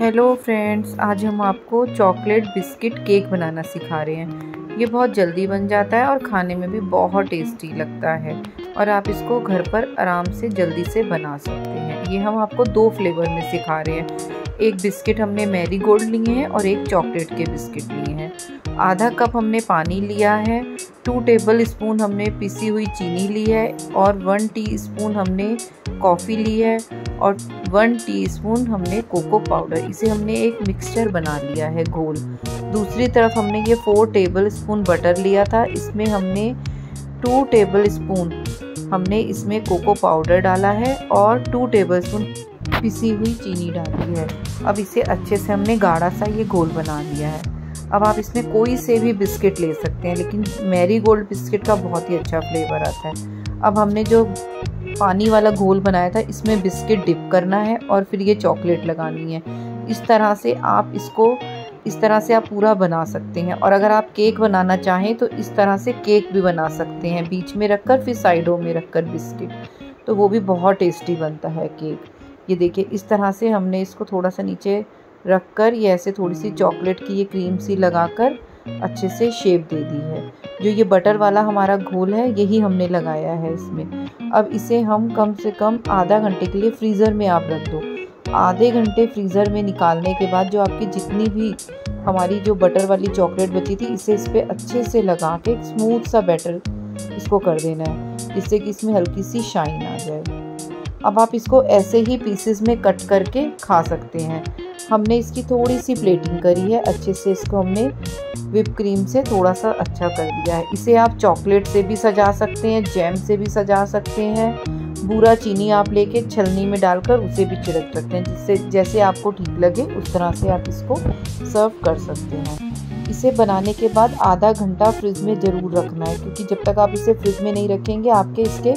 Hello friends आज हम आपको चॉकलेट बिस्किट केक बनाना सिखा रहे हैं। ये बहुत जल्दी बन जाता है और खाने में भी बहुत टेस्टी लगता है और आप इसको घर पर आराम से जल्दी से बना सकते हैं। ये हम आपको दो फ्लेवर में सिखा रहे हैं। एक बिस्किट हमने मैरी गोल्ड लिए हैं और एक चॉकलेट के बिस्किट लिए हैं। आधा कप हमने पानी लिया है। टू टेबल स्पून हमने पिसी हुई चीनी ली है और वन टीस्पून हमने कॉफ़ी ली है। और वन टीस्पून हमने कोको पाउडर इसे हमने एक मिक्सचर बना लिया है घोल। दूसरी तरफ़ हमने ये फोर टेबल स्पून बटर लिया था, इसमें हमने टू टेबल स्पून हमने इसमें कोको पाउडर डाला है और टू टेबल स्पून पिसी हुई चीनी डाली है। अब इसे अच्छे से हमने गाढ़ा सा ये घोल बना लिया है। अब आप इसमें कोई से भी बिस्किट ले सकते हैं, लेकिन मैरी गोल्ड बिस्किट का बहुत ही अच्छा फ्लेवर आता है। अब हमने जो पानी वाला घोल बनाया था, इसमें बिस्किट डिप करना है और फिर ये चॉकलेट लगानी है। इस तरह से आप इसको, इस तरह से आप पूरा बना सकते हैं और अगर आप केक बनाना चाहें तो इस तरह से केक भी बना सकते हैं, बीच में रखकर फिर साइडों में रखकर बिस्किट। तो वो भी बहुत टेस्टी बनता है केक। ये देखिए, इस तरह से हमने इसको थोड़ा सा नीचे रख कर ये ऐसे थोड़ी सी चॉकलेट की ये क्रीम सी लगाकर अच्छे से शेप दे दी है। जो ये बटर वाला हमारा घोल है, यही हमने लगाया है इसमें। अब इसे हम कम से कम आधा घंटे के लिए फ्रीज़र में आप रख दो। आधे घंटे फ्रीज़र में निकालने के बाद जो आपकी जितनी भी हमारी जो बटर वाली चॉकलेट बची थी, इसे इस पर अच्छे से लगा के स्मूथ सा बैटर इसको कर देना है, जिससे कि इसमें हल्की सी शाइन आ जाए। अब आप इसको ऐसे ही पीसेस में कट करके खा सकते हैं। हमने इसकी थोड़ी सी प्लेटिंग करी है। अच्छे से इसको हमने विप क्रीम से थोड़ा सा अच्छा कर दिया है। इसे आप चॉकलेट से भी सजा सकते हैं जैम से भी सजा सकते हैं। पूरा चीनी आप लेके छलनी में डालकर उसे भी छिड़क सकते हैं, जिससे जैसे आपको ठीक लगे, उस तरह से आप इसको सर्व कर सकते हैं। इसे बनाने के बाद आधा घंटा फ्रिज में ज़रूर रखना है, क्योंकि जब तक आप इसे फ्रिज में नहीं रखेंगे, आपके इसके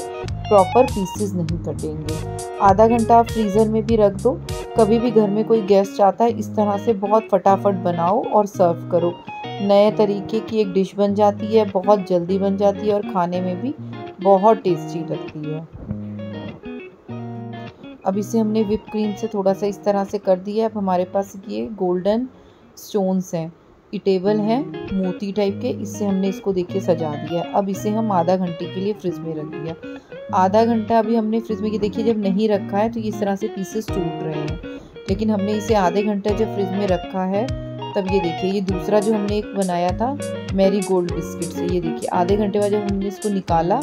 प्रॉपर पीसेस नहीं कटेंगे। आधा घंटा आप फ्रीज़र में भी रख दो। कभी भी घर में कोई गेस्ट आता है, इस तरह से बहुत फटाफट बनाओ और सर्व करो। नए तरीके की एक डिश बन जाती है, बहुत जल्दी बन जाती है और खाने में भी बहुत टेस्टी लगती है। अब इसे हमने विप क्रीम से थोड़ा सा इस तरह से कर दिया अब हमारे पास ये गोल्डन स्टोन्स हैं। इटेबल है, मोती टाइप के। इससे हमने इसको देख के सजा दिया अब इसे हम आधा घंटे के लिए फ्रिज में रख दिया। आधा घंटा अभी हमने फ्रिज में ये देखिए जब नहीं रखा है तो इस तरह से पीसेस टूट रहे हैं। लेकिन हमने इसे आधे घंटे जब फ्रिज में रखा है, तब ये देखिए, ये दूसरा जो हमने एक बनाया था मैरी गोल्ड बिस्किट से, ये देखिए, आधे घंटे बाद जब हमने इसको निकाला,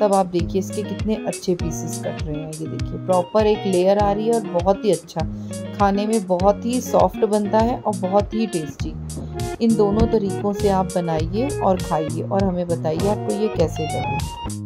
तब आप देखिए इसके कितने अच्छे पीसेस कट रहे हैं। ये देखिए प्रॉपर एक लेयर आ रही है और बहुत ही अच्छा। खाने में बहुत ही सॉफ्ट बनता है और बहुत ही टेस्टी इन दोनों तरीक़ों से आप बनाइए और खाइए और हमें बताइए आपको ये कैसे लगे।